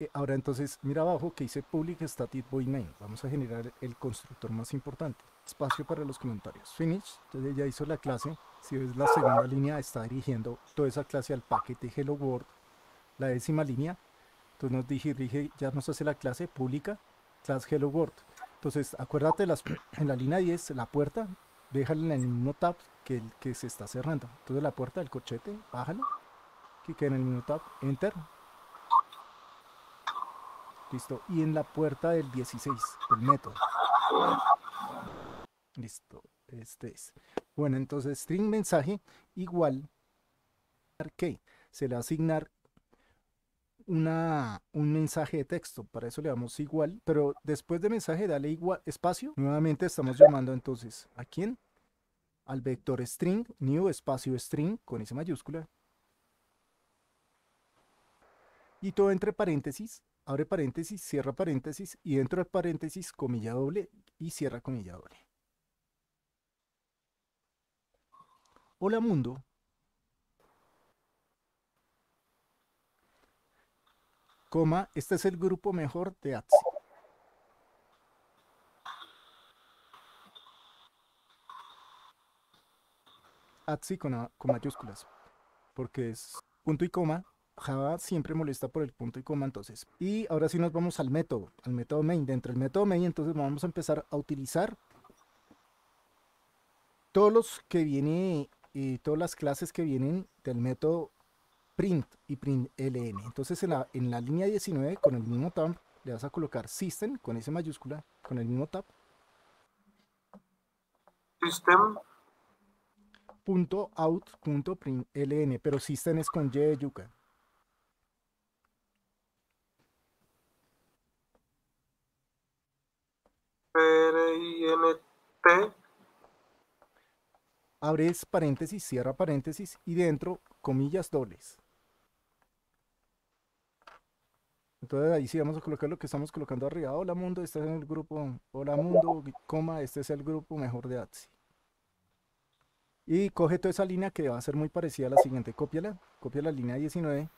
eh, ahora entonces, mira abajo que dice public static void main. Vamos a generar el constructor más importante. Espacio para los comentarios. Finish. Entonces ya hizo la clase. Si ves la segunda línea, está dirigiendo toda esa clase al paquete hello world. La décima línea. Entonces nos dirige, ya nos hace la clase pública, class hello world. Entonces, acuérdate las, en la línea 10, la puerta, déjala en el mismo tab que el que se está cerrando. Entonces la puerta del cochete, bájalo, que quede en el mismo tab, enter. Listo. Y en la puerta del 16, del método. Listo. Este es. Bueno, entonces string mensaje igual que se le va a asignar una, un mensaje de texto. Para eso le damos igual, pero después de mensaje dale igual espacio. Nuevamente estamos llamando entonces a quién? Al vector string, new espacio string con esa mayúscula. Y todo entre paréntesis, abre paréntesis, cierra paréntesis y dentro de paréntesis comilla doble y cierra comilla doble. Hola mundo, coma, este es el grupo mejor de ATSI. ATSI con, con mayúsculas, porque es punto y coma. Java siempre molesta por el punto y coma, entonces. Y ahora sí nos vamos al método, al método main. Dentro del método main, entonces vamos a empezar a utilizar todos los que viene, y eh, todas las clases que vienen del método print y print ln. Entonces en la, en la línea 19 con el mismo tab le vas a colocar system con ese mayúscula, con el mismo tab. System. Punto out punto print ln, pero system es con y de yuca. P-R-I-N-T. Abres paréntesis, cierra paréntesis y dentro comillas dobles. Entonces ahí sí vamos a colocar lo que estamos colocando arriba. Hola mundo, este es el grupo. Hola mundo, coma, este es el grupo mejor de ATSI. Y coge toda esa línea que va a ser muy parecida a la siguiente. Cópiala, copia la línea 19,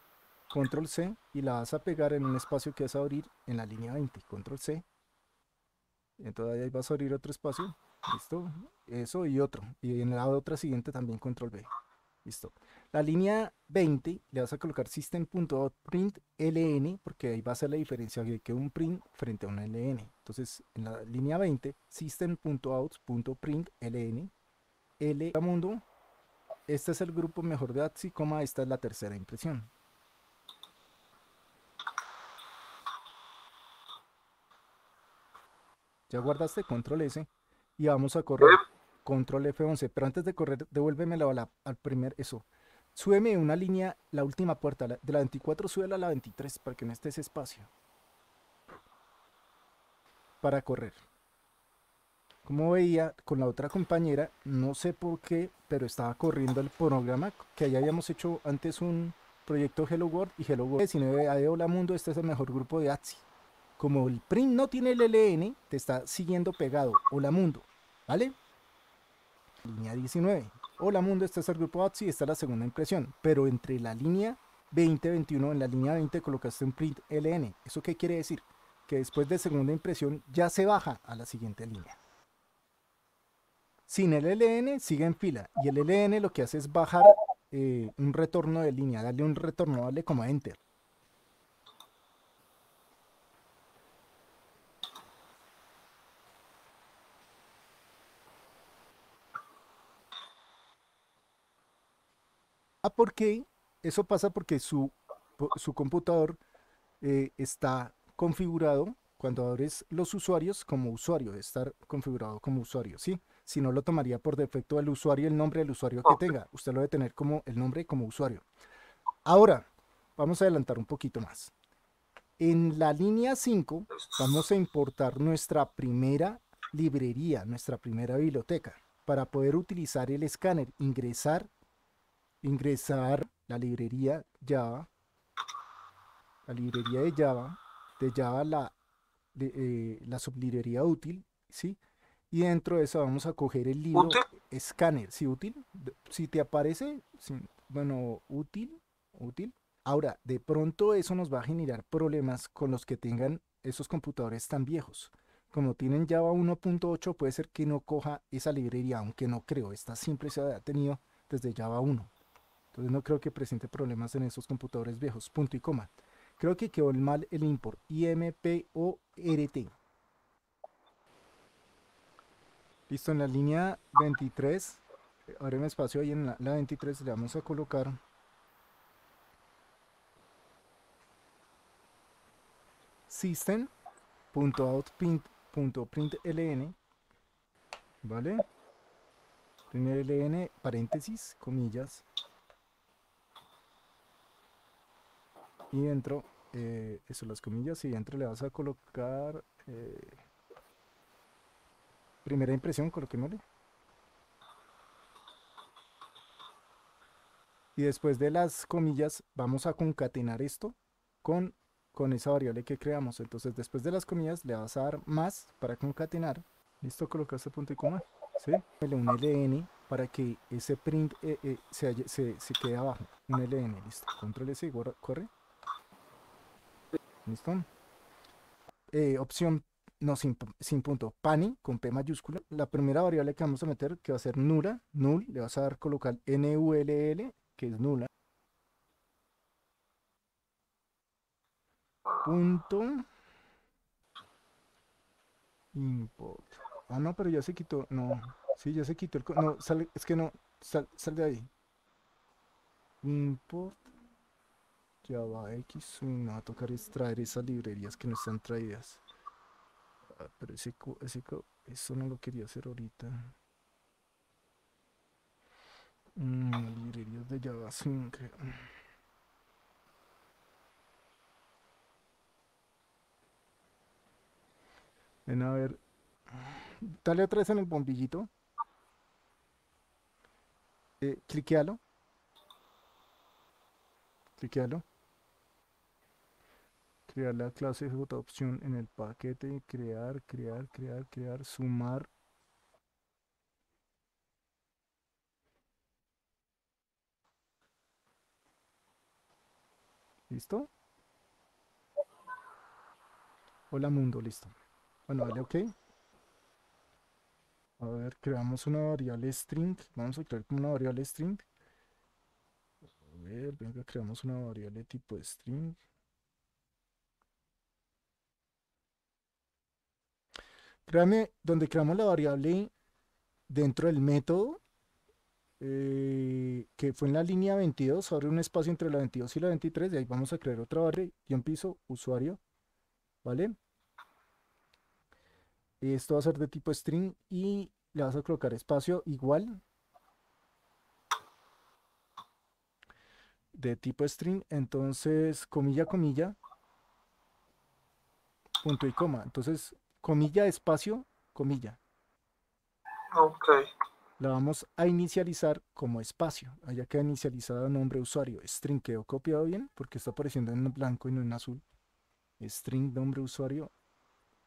control C y la vas a pegar en un espacio que vas a abrir en la línea 20. Control C. Entonces ahí vas a abrir otro espacio. Listo. Eso y otro. Y en la otra siguiente también control B. Listo. La línea 20 le vas a colocar system.out.println porque ahí va a ser la diferencia de que un print frente a un ln. Entonces, en la línea 20, system.out.println, L mundo, este es el grupo mejor de ATSI, esta es la tercera impresión. Ya guardaste control S y vamos a correr control F11, pero antes de correr, devuélvemelo la, al primer, eso, súbeme una línea, la última puerta, de la 24 súbela a la 23 para que no esté ese espacio. Para correr. Como veía con la otra compañera, no sé por qué, pero estaba corriendo el programa que ya habíamos hecho antes un proyecto Hello World y Hello World 19 de Hola Mundo, este es el mejor grupo de ATSI. Como el print no tiene el LN, te está siguiendo pegado Hola Mundo, ¿vale? Línea 19. Hola mundo, este es el grupo ATSI, esta es la segunda impresión. Pero entre la línea 20, 21, en la línea 20 colocaste un print LN. ¿Eso qué quiere decir? Que después de segunda impresión ya se baja a la siguiente línea. Sin el LN sigue en fila. Y el LN lo que hace es bajar eh, un retorno de línea, darle un retorno, darle como enter. Ah, porque eso pasa porque su, su computador eh, está configurado cuando abres los usuarios como usuario, de estar configurado como usuario, ¿sí? Si no lo tomaría por defecto el usuario el nombre del usuario que tenga. Usted lo debe tener como el nombre como usuario. Ahora, vamos a adelantar un poquito más. En la línea 5 vamos a importar nuestra primera librería, nuestra primera biblioteca, para poder utilizar el escáner, ingresar ingresar la librería Java, la librería de Java, de Java la, eh, la sublibrería útil, ¿sí? Y dentro de eso vamos a coger el libro escáner, ¿sí? Útil. Si te aparece, bueno, útil, útil, Ahora, de pronto eso nos va a generar problemas con los que tengan esos computadores tan viejos. Como tienen Java 1.8, puede ser que no coja esa librería, aunque no creo. Esta siempre se ha tenido desde Java 1. Entonces no creo que presente problemas en esos computadores viejos. Punto y coma. Creo que quedó mal el import. IMPORT. Listo, en la línea 23, un espacio ahí en la, 23, le vamos a colocar system.out.println, ¿vale? println, paréntesis, comillas, y dentro, eh, eso las comillas, y dentro le vas a colocar eh, primera impresión, coloquémosle. Y después de las comillas vamos a concatenar esto con, con esa variable que creamos. Entonces después de las comillas le vas a dar más para concatenar. Listo, colocaste punto y coma. ¿Sí? Un ln para que ese print eh, se, se, se, quede abajo. Un ln, listo. Control S, corre. ¿Listo? Eh, opción, no, sin, punto, pani, con P mayúscula. La primera variable que vamos a meter, que va a ser nula, null, le vas a dar colocar null, que es nula. Punto. Import. Ah, no, pero ya se quitó. No, sí, ya se quitó el... No, sale, es que no, sal, sal de ahí. Import. Java X, me va a tocar extraer esas librerías que no están traídas. Ah, pero ese, ese, eso no lo quería hacer ahorita. Mm, librerías de Java 5. Ven a ver. Dale otra vez en el bombillito. Eh, cliquealo. Cliquealo crear la clase J opción en el paquete, crear, crear, crear, crear, sumar. ¿Listo? Hola mundo, listo. Bueno, dale ok. A ver, creamos una variable string. Vamos a crear una variable string. A ver, venga, creamos una variable tipo string. Créame, donde creamos la variable dentro del método, eh, que fue en la línea 22, abre un espacio entre la 22 y la 23, y ahí vamos a crear otra variable, guion piso, usuario, ¿vale? Esto va a ser de tipo string y le vas a colocar espacio igual de tipo string, entonces comilla, comilla, punto y coma. Entonces comilla, espacio, comilla. Ok. La vamos a inicializar como espacio. Allá queda inicializado nombre usuario. String quedó copiado bien porque está apareciendo en blanco y no en azul. String nombre usuario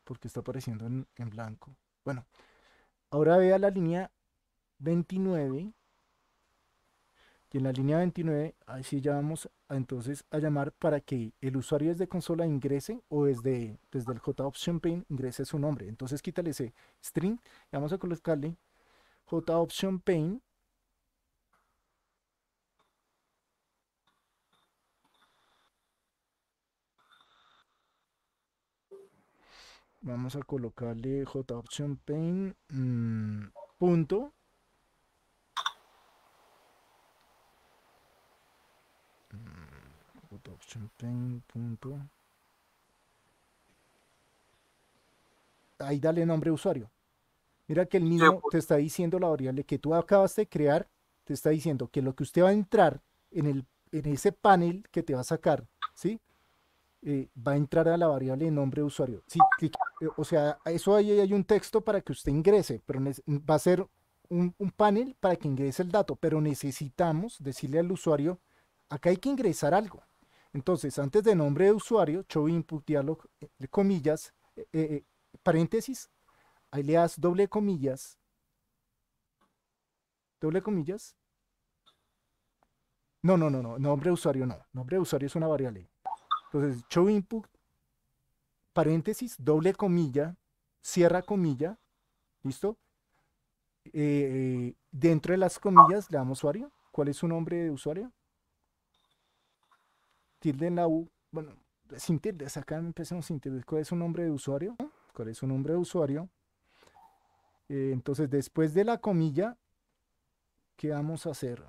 porque está apareciendo en, en blanco. Bueno, ahora vea la línea 29 y en la línea 29, ahí sí ya vamos a, entonces a llamar para que el usuario desde consola ingrese o desde, desde el JOption Pane ingrese su nombre. Entonces quítale ese string y vamos a colocarle JOption Pane vamos a colocarle JOption Pane mm, punto Ahí dale nombre usuario. Mira que el mismo te está diciendo la variable que tú acabas de crear, te está diciendo que lo que usted va a entrar en, el, en ese panel que te va a sacar, ¿sí? Eh, va a entrar a la variable de nombre de usuario. Sí, eh, o sea, eso ahí hay un texto para que usted ingrese, pero va a ser un, un, panel para que ingrese el dato, pero necesitamos decirle al usuario, acá hay que ingresar algo. Entonces, antes de nombre de usuario, show input dialog, eh, comillas, eh, eh, paréntesis, ahí le das doble comillas, doble comillas, No, no, no, no. Nombre de usuario no. Nombre de usuario es una variable. Entonces, show input, paréntesis, doble comilla, cierra comilla, ¿listo? Dentro de las comillas le damos usuario. ¿Cuál es su nombre de usuario? Tilde en la U. Bueno, sin tilde, acá empecemos sin tilde. ¿Cuál es su nombre de usuario? ¿Cuál es su nombre de usuario? Eh, entonces, después de la comilla, ¿qué vamos a hacer?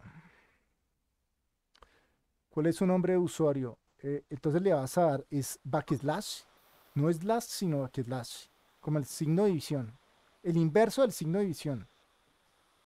¿Cuál es su nombre de usuario? Eh, entonces le vas a dar, es backslash, no es slash, sino backslash, como el signo de división, el inverso del signo de división.